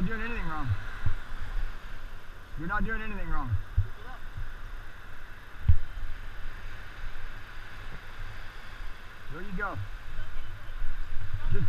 not doing anything wrong. You're not doing anything wrong. There you go. Just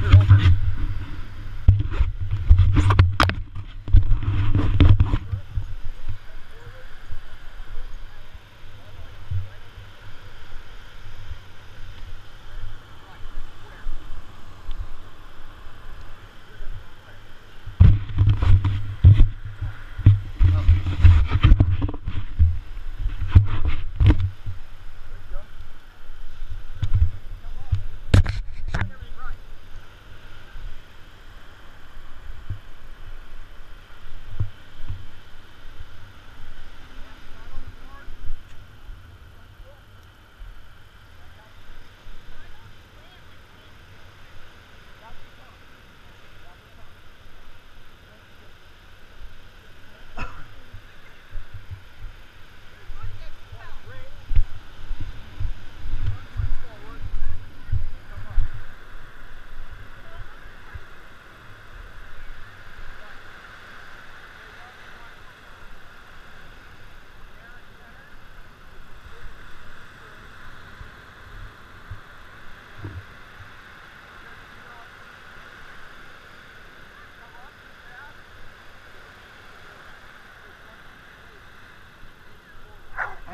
here, hold it.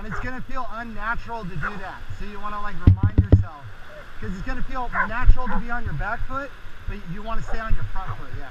It's gonna feel unnatural to do that. So you want to like remind yourself, because it's gonna feel natural to be on your back foot, but you want to stay on your front foot. Yeah.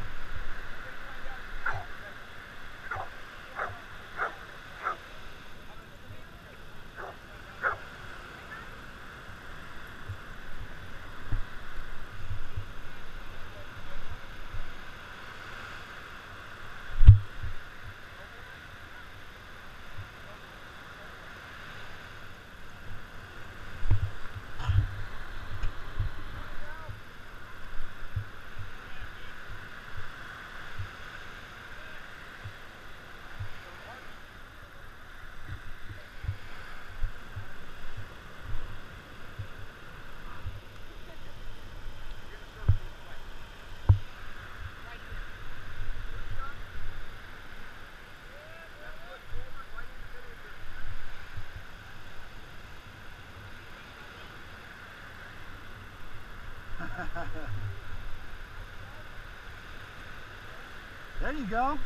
there you go.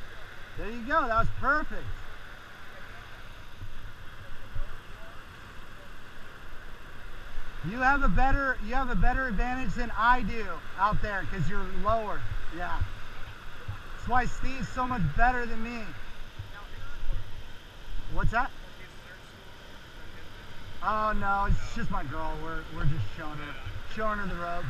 There you go. That was perfect. You have a better you have a better advantage than I do out there because you're lower. Yeah. That's why Steve's so much better than me. What's that? Oh no, it's just my girl. We're we're just showing her showing her the ropes.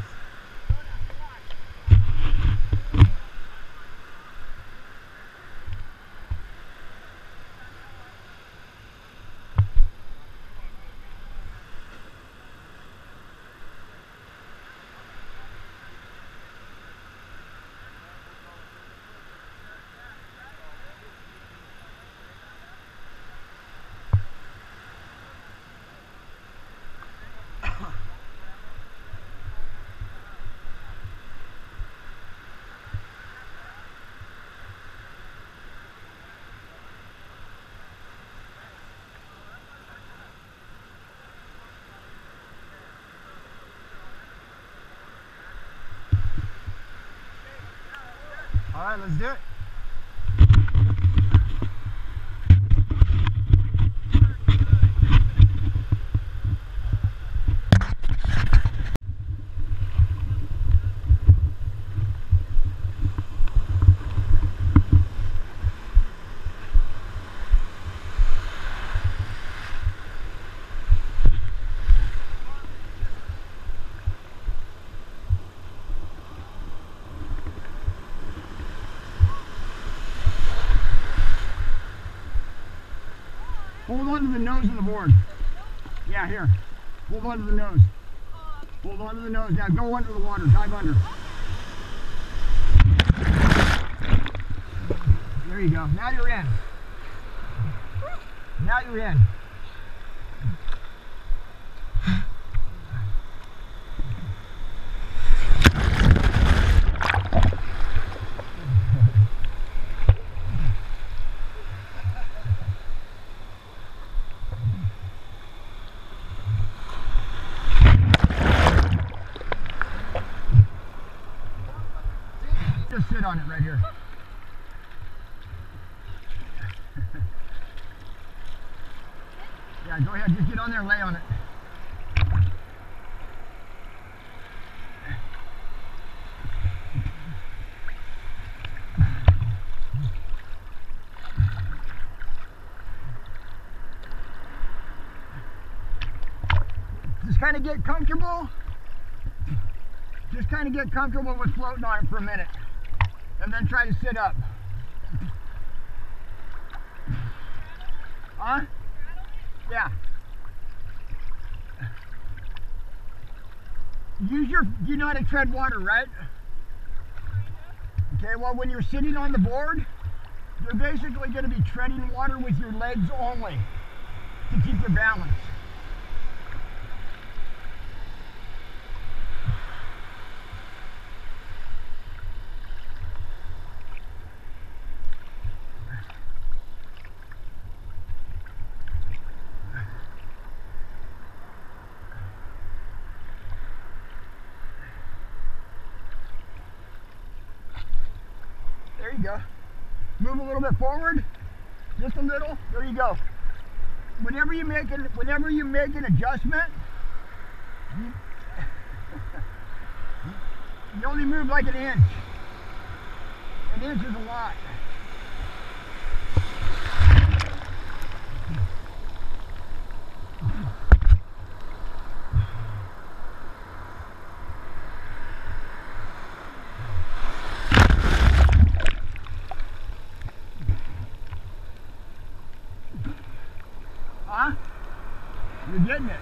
All right, let's do it. Hold on to the nose of the board. Yeah, here. Hold on to the nose. Hold on to the nose. Now go under the water. Dive under. There you go. Now you're in. Now you're in. Sit on it right here. yeah, go ahead. Just get on there and lay on it. Just kind of get comfortable. Just kind of get comfortable with floating on it for a minute. And then try to sit up. Huh? Yeah. Use your, you know how to tread water, right? Okay, well when you're sitting on the board, you're basically going to be treading water with your legs only to keep your balance. You go. Move a little bit forward. Just a little. There you go. Whenever you make an whenever you make an adjustment, you, you only move like an inch. An inch is a lot. Huh? You're getting it.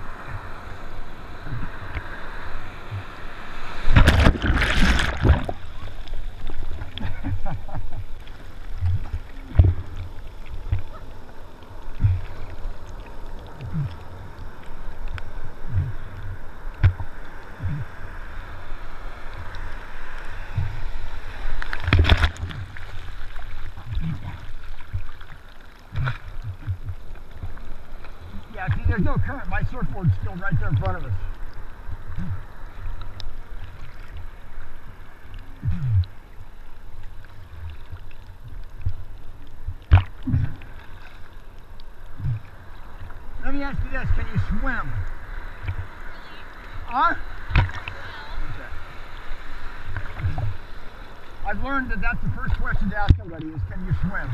Yeah, see, there's no current. My surfboard's still right there in front of us. Let me ask you this, can you swim? Huh? I've learned that that's the first question to ask somebody is, can you swim?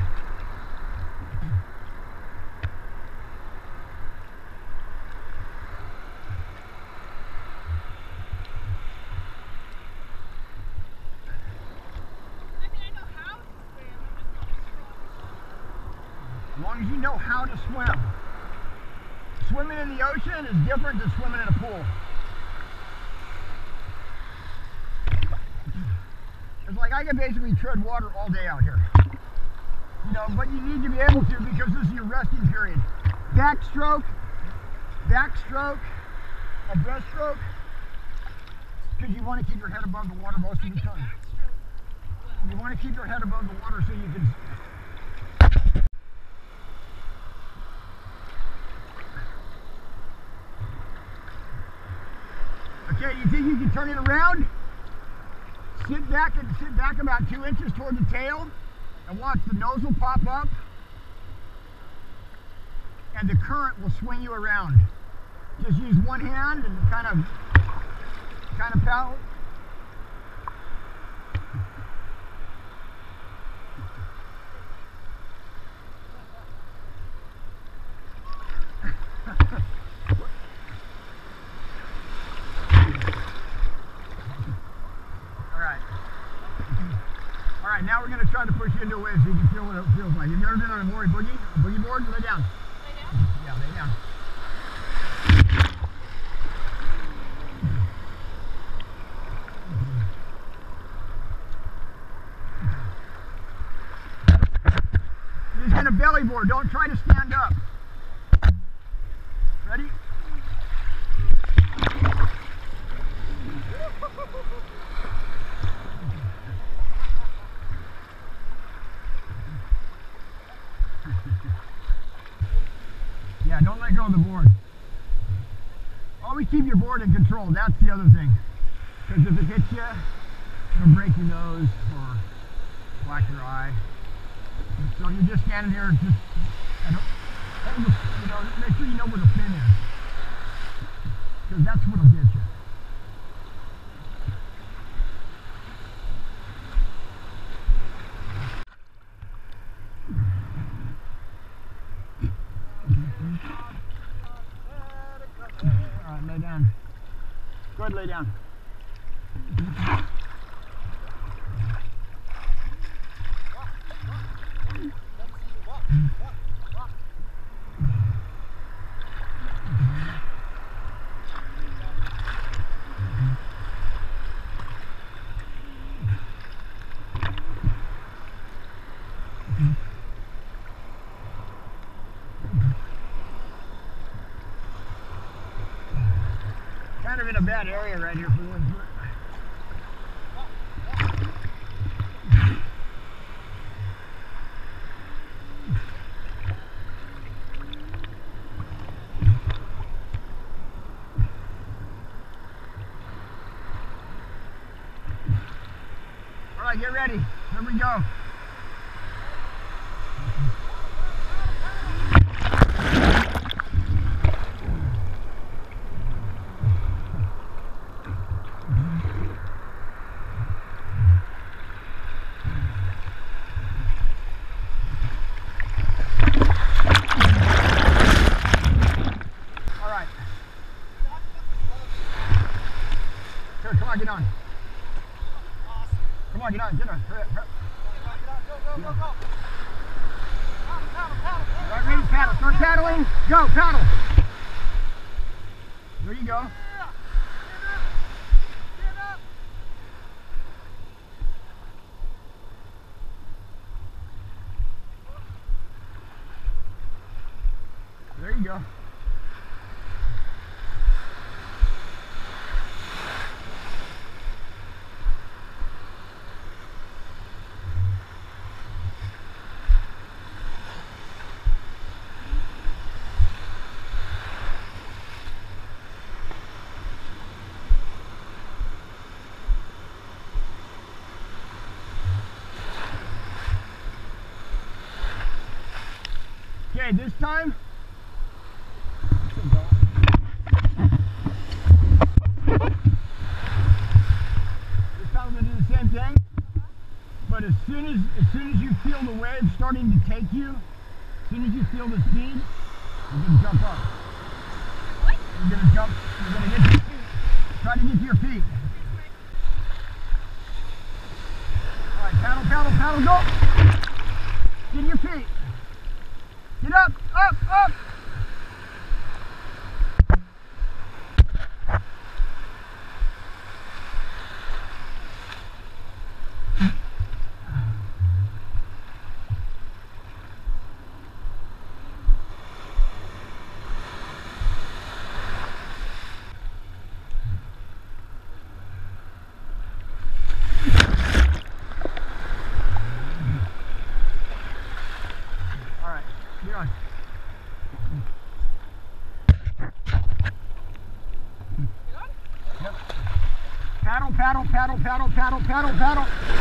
I mean, I know how to swim, I'm just not strong. As long as you know how to swim. Swimming in the ocean is different than swimming in a pool. It's like I can basically tread water all day out here. You know, but you need to be able to because this is your resting period. Backstroke, backstroke, a breaststroke, because you want to keep your head above the water most of the time. You want to keep your head above the water so you can. Okay, you think you can turn it around? Sit back and sit back about two inches toward the tail and watch the will pop up and the current will swing you around. Just use one hand and kind of kind of paddle All right. All right, now we're going to try to push you into a wave so you can feel what it feels like. Have you ever been on a Morey boogie? Boogie board? Lay down. Lay down. Yeah, lay down. You're just going to belly board. Don't try to stand up. Ready? Yeah, don't let go of the board. Always keep your board in control. That's the other thing. Because if it hits you, it'll break your nose or black your eye. So you're just standing here, just and the, you know, make sure you know where the pin is, because that's what'll get you. All right, lay down. Go ahead, lay down. Kind of in a bad area right here for right, get ready. Here we go. All right. Here, come on, get on. Come on, get on, get on. Up, hurry up. All right, ready, paddle. Start paddling. Go, paddle. There you go. There you go. Okay, this time. This time we're gonna do the same thing. But as soon as as soon as you feel the wave starting to take you, as soon as you feel the speed, you're gonna jump up. You're gonna jump, you're gonna to your feet. Try to get to your feet. Alright, paddle, paddle, paddle, go! Get your feet. Get up, up, up! All right, get on. Yep. Paddle, paddle, paddle, paddle, paddle, paddle, paddle.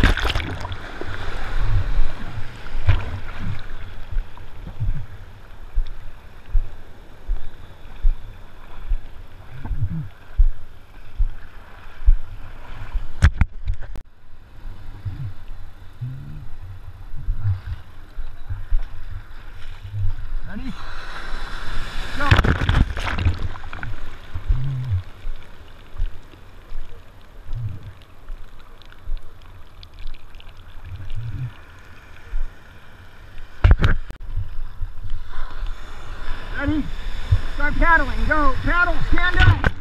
Ready? Go. Ready? Start paddling. Go. Paddle. Stand up.